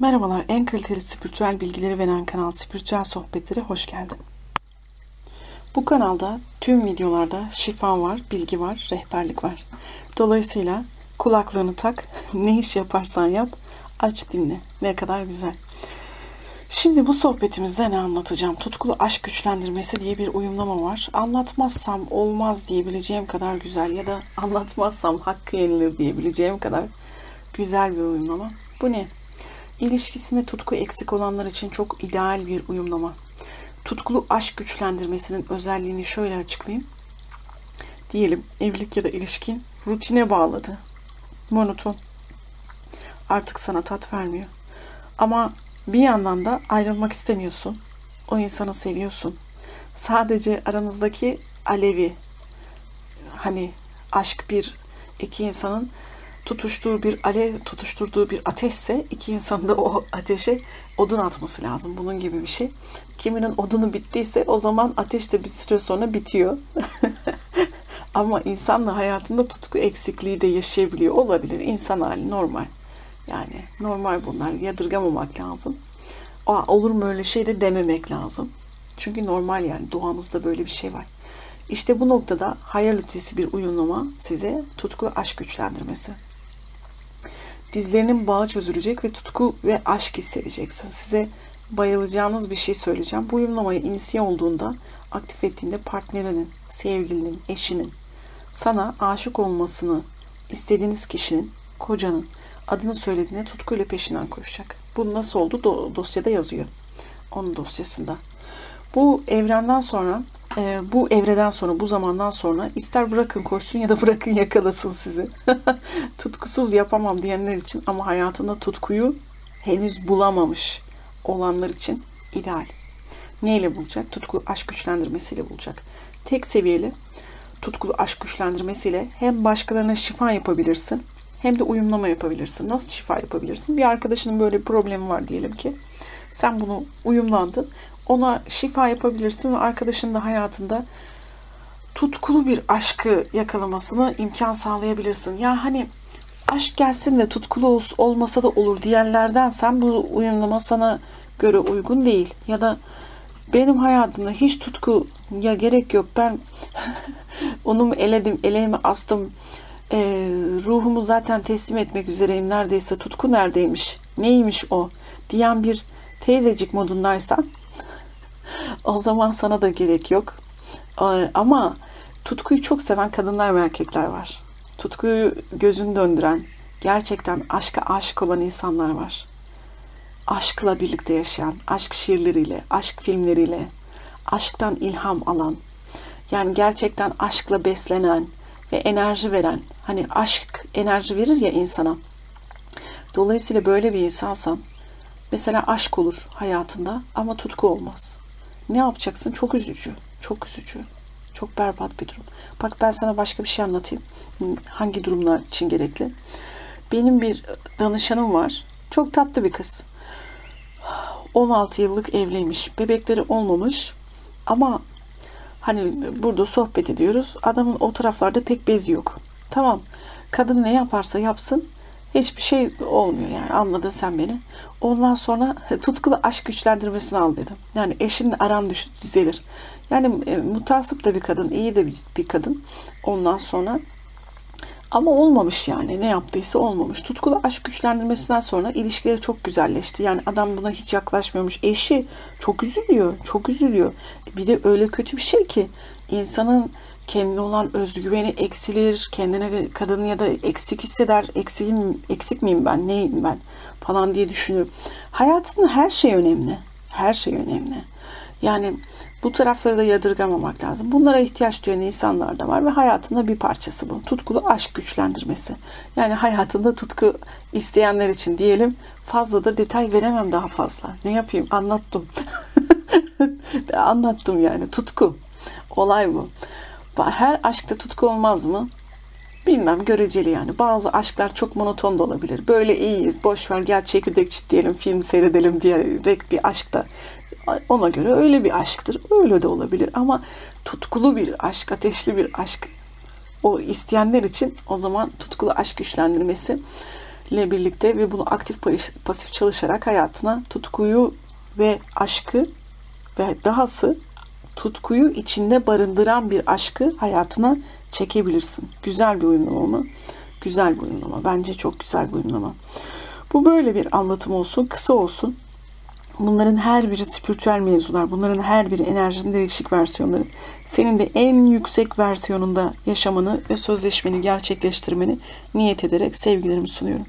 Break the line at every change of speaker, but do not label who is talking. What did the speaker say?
Merhabalar, en kaliteli spiritüel bilgileri veren kanal Spiritüel Sohbetleri hoş geldin. Bu kanalda tüm videolarda şifa var, bilgi var, rehberlik var. Dolayısıyla kulaklarını tak, ne iş yaparsan yap, aç dinle. Ne kadar güzel. Şimdi bu sohbetimizde ne anlatacağım? Tutkulu aşk güçlendirmesi diye bir uyumlama var. Anlatmazsam olmaz diyebileceğim kadar güzel ya da anlatmazsam hakkı yenilir diyebileceğim kadar güzel bir uyumlama. Bu ne? İlişkisinde tutku eksik olanlar için çok ideal bir uyumlama. Tutkulu aşk güçlendirmesinin özelliğini şöyle açıklayayım. Diyelim evlilik ya da ilişkin rutine bağladı. Monoton. Artık sana tat vermiyor. Ama bir yandan da ayrılmak istemiyorsun. O insanı seviyorsun. Sadece aranızdaki alevi hani aşk bir iki insanın tutuştuğu bir alev, tutuşturduğu bir ateşse iki insanın da o ateşe odun atması lazım. Bunun gibi bir şey. Kiminin odunu bittiyse o zaman ateş de bir süre sonra bitiyor. Ama insan da hayatında tutku eksikliği de yaşayabiliyor. Olabilir. İnsan hali normal. Yani normal bunlar. Yadırgamamak lazım. Aa, olur mu öyle şey de dememek lazım. Çünkü normal yani doğamızda böyle bir şey var. İşte bu noktada hayal ötesi bir uyumlama size tutku aşk güçlendirmesi. Dizlerinin bağı çözülecek ve tutku ve aşk hissedeceksin. Size bayılacağınız bir şey söyleyeceğim. Bu uyumlamaya inisiye olduğunda, aktif ettiğinde partnerinin, sevgilinin, eşinin sana aşık olmasını istediğiniz kişinin, kocanın adını söylediğinde tutkuyla peşinden koşacak. Bu nasıl oldu? Do- dosyada yazıyor. Onun dosyasında. Bu evrenden sonra, e, bu evreden sonra, bu zamandan sonra ister bırakın koşsun ya da bırakın yakalasın sizi. Tutkusuz yapamam diyenler için ama hayatında tutkuyu henüz bulamamış olanlar için ideal. Neyle bulacak? Tutku aşk güçlendirmesiyle bulacak. Tek seviyeli tutkulu aşk güçlendirmesiyle hem başkalarına şifa yapabilirsin hem de uyumlama yapabilirsin. Nasıl şifa yapabilirsin? Bir arkadaşının böyle bir problemi var diyelim ki. Sen bunu uyumlandın. Ona şifa yapabilirsin ve arkadaşın da hayatında tutkulu bir aşkı yakalamasını imkan sağlayabilirsin. Ya hani aşk gelsin de tutkulu olmasa da olur diyenlerden sen bu uyumlama sana göre uygun değil. Ya da benim hayatımda hiç tutkuya gerek yok. Ben onu mu eledim, eleğimi astım. E, ruhumu zaten teslim etmek üzereyim. Neredeyse tutku neredeymiş? Neymiş o? Diyen bir teyzecik modundaysan o zaman sana da gerek yok. Ama tutkuyu çok seven kadınlar ve erkekler var. Tutkuyu gözün döndüren, gerçekten aşka aşık olan insanlar var. Aşkla birlikte yaşayan, aşk şiirleriyle, aşk filmleriyle, aşktan ilham alan, yani gerçekten aşkla beslenen ve enerji veren, hani aşk enerji verir ya insana. Dolayısıyla böyle bir insansan, mesela aşk olur hayatında ama tutku olmaz. Ne yapacaksın? Çok üzücü, çok üzücü. Çok berbat bir durum. Bak ben sana başka bir şey anlatayım. Hangi durumlar için gerekli? Benim bir danışanım var. Çok tatlı bir kız. 16 yıllık evliymiş. Bebekleri olmamış. Ama hani burada sohbet ediyoruz. Adamın o taraflarda pek bezi yok. Tamam. Kadın ne yaparsa yapsın hiçbir şey olmuyor yani anladın sen beni. Ondan sonra tutkulu aşk güçlendirmesini al dedim. Yani eşinle aran düş, düzelir. Yani e, mutasip de bir kadın, iyi de bir, bir kadın. Ondan sonra ama olmamış yani. Ne yaptıysa olmamış. Tutkulu aşk güçlendirmesinden sonra ilişkileri çok güzelleşti. Yani adam buna hiç yaklaşmıyormuş. Eşi çok üzülüyor. Çok üzülüyor. Bir de öyle kötü bir şey ki insanın kendine olan özgüveni eksilir. Kendine kadın ya da eksik hisseder. Eksiğim, eksik miyim ben? Neyim ben? Falan diye düşünür. Hayatında her şey önemli. Her şey önemli. Yani bu tarafları da yadırgamamak lazım. Bunlara ihtiyaç duyan insanlar da var ve hayatında bir parçası bu. Tutkulu aşk güçlendirmesi. Yani hayatında tutku isteyenler için diyelim fazla da detay veremem daha fazla. Ne yapayım? Anlattım. Anlattım yani. Tutku. Olay bu. Her aşkta tutku olmaz mı? Bilmem göreceli yani. Bazı aşklar çok monoton da olabilir. Böyle iyiyiz, boş ver gel çekirdek çitleyelim, film seyredelim diyerek bir aşkta ona göre öyle bir aşktır. Öyle de olabilir ama tutkulu bir aşk, ateşli bir aşk o isteyenler için o zaman tutkulu aşk güçlendirmesi ile birlikte ve bunu aktif pasif çalışarak hayatına tutkuyu ve aşkı ve dahası tutkuyu içinde barındıran bir aşkı hayatına çekebilirsin. Güzel bir uyumlama mı? Güzel bir uyumlama. Bence çok güzel bir uyumlama. Bu böyle bir anlatım olsun, kısa olsun. Bunların her biri spiritüel mevzular. Bunların her biri enerjinin değişik versiyonları. Senin de en yüksek versiyonunda yaşamanı ve sözleşmeni gerçekleştirmeni niyet ederek sevgilerimi sunuyorum.